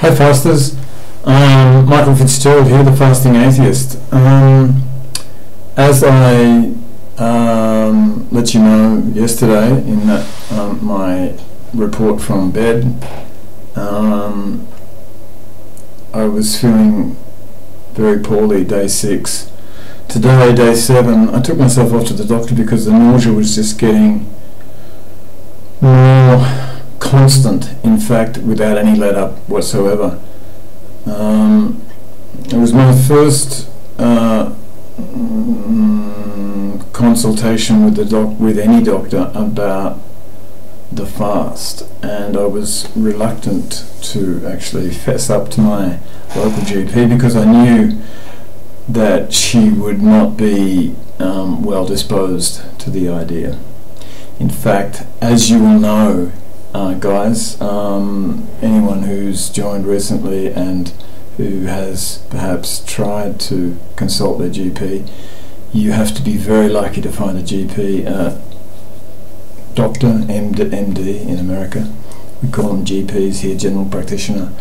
Hi fasters, um, Michael Fitzgerald here, the fasting atheist. Um, as I um, let you know yesterday in that, um, my report from bed, um, I was feeling very poorly day six. Today, day seven, I took myself off to the doctor because the nausea was just getting more constant, fact, without any let up whatsoever. Um, it was my first uh, consultation with the doc with any doctor about the fast, and I was reluctant to actually fess up to my local GP because I knew that she would not be um, well disposed to the idea. In fact, as you will know, uh, guys, um, anyone who's joined recently and who has perhaps tried to consult their GP, you have to be very lucky to find a GP, uh, doctor, MD, MD in America, we call them GPs here, general practitioner,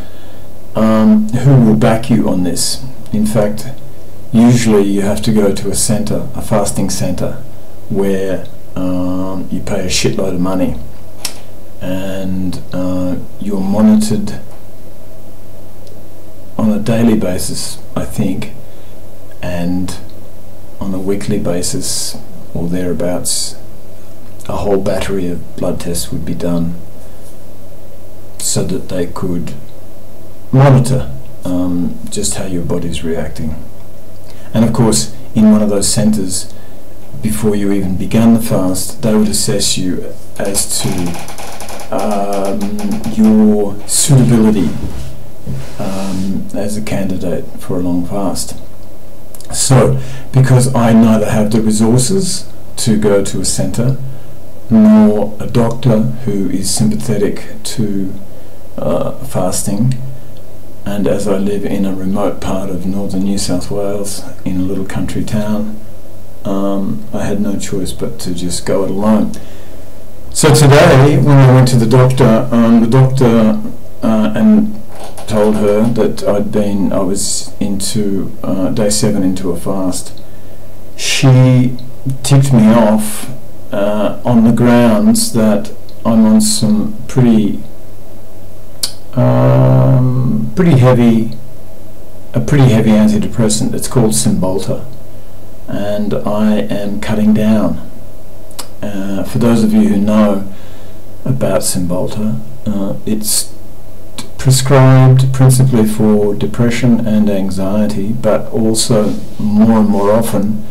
um, who will back you on this. In fact, usually you have to go to a centre, a fasting centre, where um, you pay a shitload of money and uh, you're monitored on a daily basis, I think, and on a weekly basis or thereabouts, a whole battery of blood tests would be done so that they could monitor um, just how your body's reacting. And of course, in one of those centres, before you even began the fast, they would assess you as to um, your suitability um, as a candidate for a long fast. So, because I neither have the resources to go to a centre nor a doctor who is sympathetic to uh, fasting, and as I live in a remote part of northern New South Wales in a little country town, um, I had no choice but to just go it alone. So today, when I went to the doctor, um, the doctor uh, and told her that I'd been, I was into uh, day seven into a fast. She ticked me off uh, on the grounds that I'm on some pretty, um, pretty heavy, a pretty heavy antidepressant. It's called Cymbalta, and I am cutting down. Uh, for those of you who know about Cymbalta, uh, it's prescribed principally for depression and anxiety, but also more and more often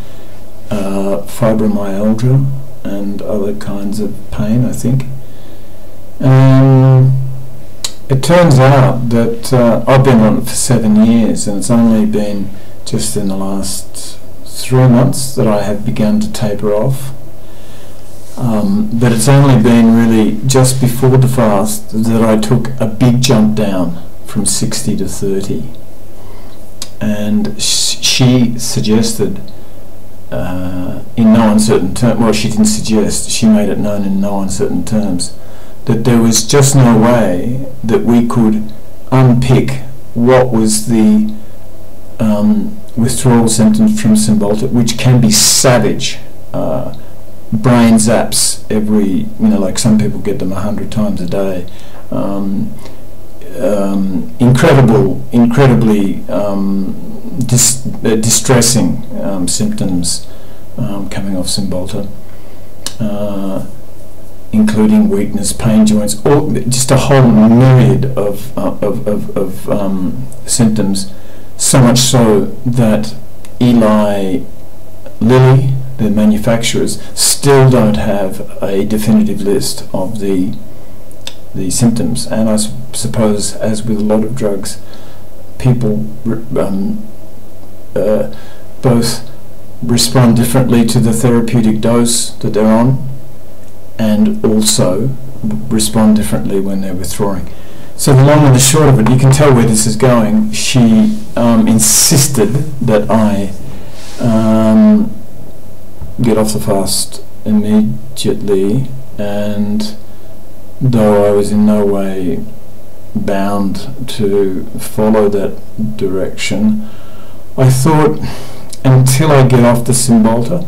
uh, fibromyalgia and other kinds of pain, I think. Um, it turns out that uh, I've been on it for seven years, and it's only been just in the last three months that I have begun to taper off. Um, but it's only been really just before the fast that I took a big jump down from 60 to 30. And sh she suggested, uh, in no uncertain terms, well, she didn't suggest, she made it known in no uncertain terms, that there was just no way that we could unpick what was the um, withdrawal symptoms from Cymbalta, which can be savage. Uh, brain zaps every, you know, like some people get them a hundred times a day. Um, um, incredible, incredibly um, dis uh, distressing um, symptoms um, coming off Cymbalta, uh, including weakness, pain joints, all, just a whole myriad of, uh, of, of, of um, symptoms. So much so that Eli Lilly, the manufacturers, still don't have a definitive list of the the symptoms. And I suppose, as with a lot of drugs, people um, uh, both respond differently to the therapeutic dose that they're on, and also respond differently when they're withdrawing. So the long and the short of it, you can tell where this is going. She um, insisted that I um, get off the fast immediately, and though I was in no way bound to follow that direction. I thought until I get off the Cymbalta,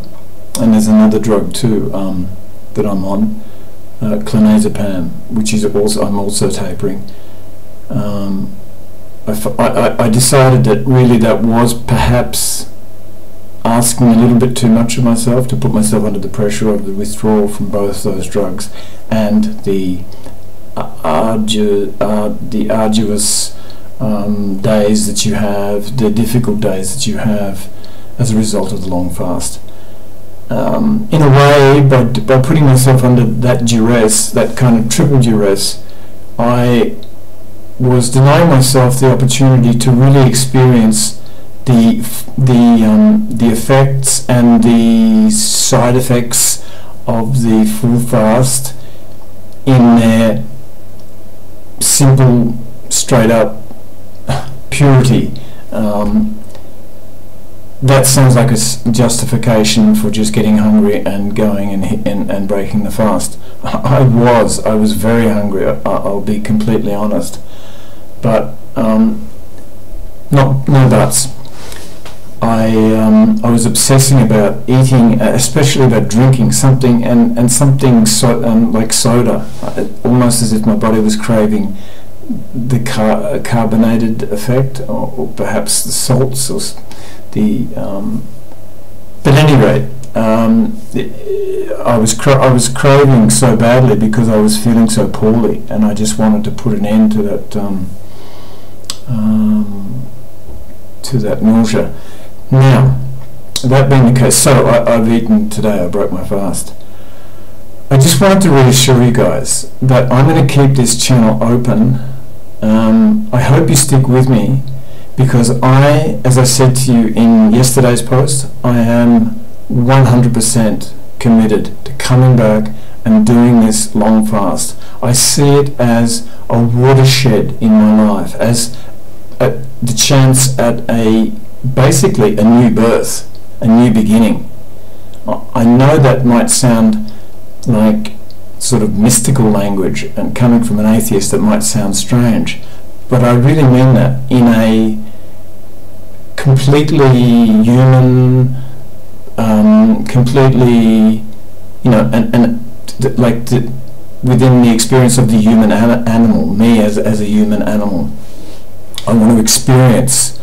and there's another drug too um, that I'm on, uh, clonazepam, which is also I'm also tapering. Um, I, decided that really that was perhaps asking a little bit too much of myself to put myself under the pressure of the withdrawal from both those drugs and the ardu- uh, the arduous um, days that you have, the difficult days that you have as a result of the long fast. Um, in a way, by, by putting myself under that duress, that kind of triple duress, I was denying myself the opportunity to really experience the the um, the effects and the side effects of the full fast in their simple, straight up purity. Um, that sounds like a justification for just getting hungry and going and, and, and breaking the fast. I was, I was very hungry, I'll be completely honest. But, um, not, no buts. I, um, I was obsessing about eating, uh, especially about drinking something and, and something so, um, like soda, uh, almost as if my body was craving the car- carbonated effect or, or perhaps the salts or the um, but at any rate, um, I was I was craving so badly because I was feeling so poorly, and I just wanted to put an end to that um, um to that nausea. Now, that being the case, so I, I've eaten today. I broke my fast. I just wanted to reassure you guys that I'm going to keep this channel open. Um, I hope you stick with me because I, as I said to you in yesterday's post, I am 100% committed to coming back and doing this long fast. I see it as a watershed in my life, as a, the chance at a basically a new birth, a new beginning. I know that might sound like sort of mystical language and coming from an atheist that might sound strange, but I really mean that in a completely human, um, completely, you know, and, and like within the experience of the human an animal, me as, as a human animal, I want to experience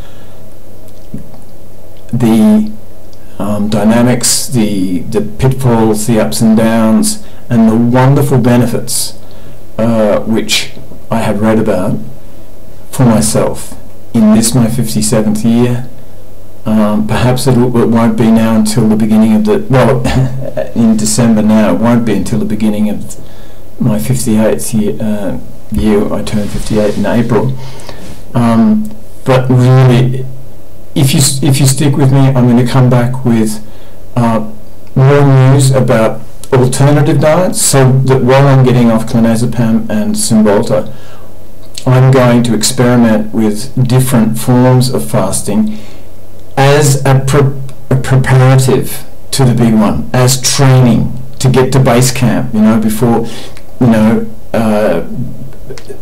the um, dynamics, the, the pitfalls, the ups and downs, and the wonderful benefits uh, which I have read about for myself in this my 57th year. Um, perhaps it, won't be now until the beginning of the, well, in December now, it won't be until the beginning of my 58th year, uh, year I turned 58 in April. Um, but really, if you, if you stick with me, I'm going to come back with uh, more news about alternative diets. So that while I'm getting off clonazepam and Cymbalta, I'm going to experiment with different forms of fasting as a, pre- a preparative to the big one, as training to get to base camp, you know, before, you know, uh,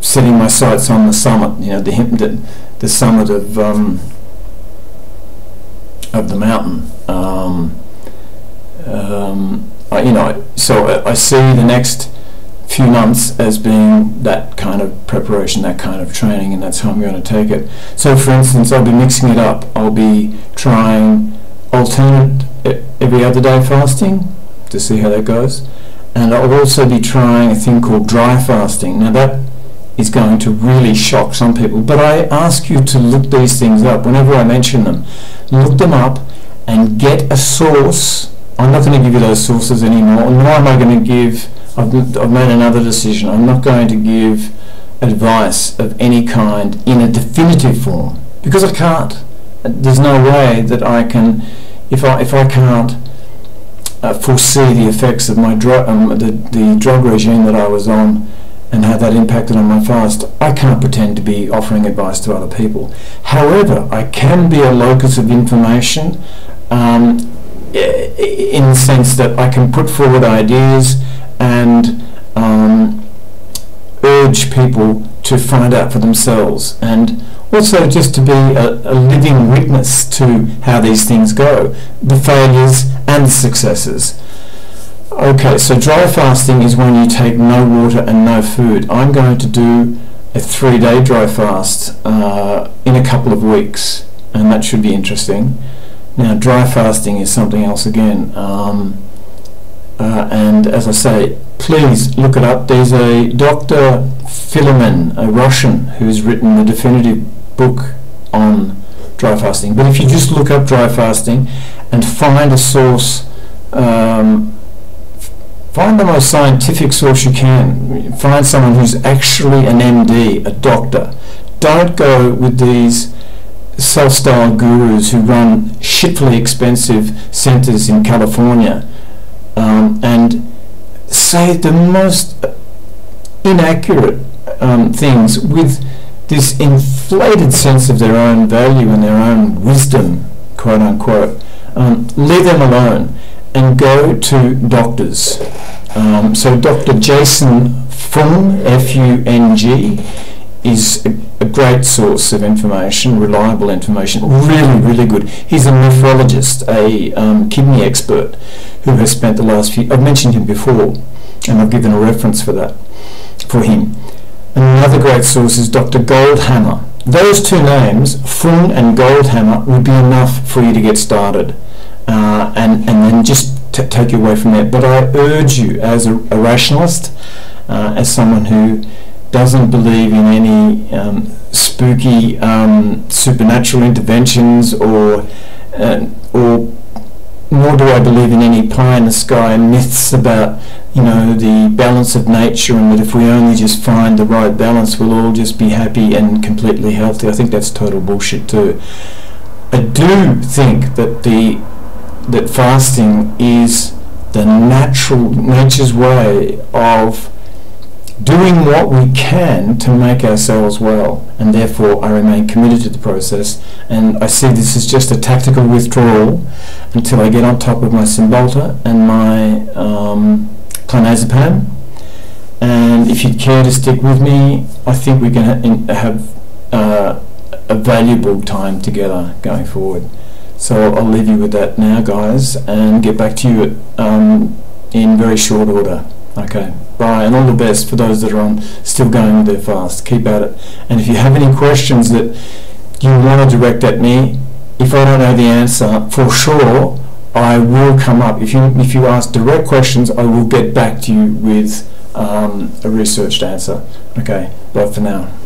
setting my sights on the summit, you know, the, the, the summit of, um, of the mountain. Um, um, I, you know, so I, I see the next few months as being that kind of preparation, that kind of training, and that's how I'm going to take it. So, for instance, I'll be mixing it up. I'll be trying alternate every other day fasting to see how that goes, and I'll also be trying a thing called dry fasting. Now, that is going to really shock some people, but I ask you to look these things up whenever I mention them. Look them up and get a source. I'm not going to give you those sources anymore, nor am I going to give I've, I've made another decision. I'm not going to give advice of any kind in a definitive form because I can't. There's no way that I can, if I if I can't uh, foresee the effects of my drug, um, the the drug regime that I was on, and how that impacted on my fast, I can't pretend to be offering advice to other people. However, I can be a locus of information. Um, in the sense that I can put forward ideas and um, urge people to find out for themselves and also just to be a, a, living witness to how these things go, the failures and the successes. Okay, so dry fasting is when you take no water and no food. I'm going to do a three day dry fast uh, in a couple of weeks, and that should be interesting. Now, dry fasting is something else again. Um, uh, and as I say, please look it up. There's a Dr. Philemin, a Russian, who's written the definitive book on dry fasting. But if you just look up dry fasting and find a source, um, find the most scientific source you can. Find someone who's actually an MD, a doctor. Don't go with these self-styled gurus who run shitfully expensive centres in California um, and say the most inaccurate um, things with this inflated sense of their own value and their own wisdom, quote unquote. Um, leave them alone and go to doctors. Um, so Dr. Jason Fung, F-U-N-G, is a, a, great source of information, reliable information, really, really good. He's a nephrologist, a um, kidney expert who has spent the last few, I've mentioned him before, and I've given a reference for that, for him. Another great source is Dr. Goldhammer. Those two names, Fung and Goldhammer, would be enough for you to get started. Uh, and, and then just take you away from there. But I urge you, as a, a rationalist, uh, as someone who doesn't believe in any um, spooky um, supernatural interventions or uh, or nor do I believe in any pie in the sky myths about you know the balance of nature and that if we only just find the right balance we'll all just be happy and completely healthy. I think that's total bullshit too. I do think that the that fasting is the natural nature's way of doing what we can to make ourselves well, and therefore I remain committed to the process. And I see this as just a tactical withdrawal until I get on top of my Cymbalta and my um, clonazepam. And if you'd care to stick with me, I think we can ha have uh, a valuable time together going forward. So I'll leave you with that now, guys, and get back to you um, in very short order. Okay, bye, and all the best for those that are on still going with their fast. Keep at it. And if you have any questions that you want to direct at me, if I don't know the answer, for sure I will come up. If you if you ask direct questions, I will get back to you with um, a researched answer. Okay, bye for now.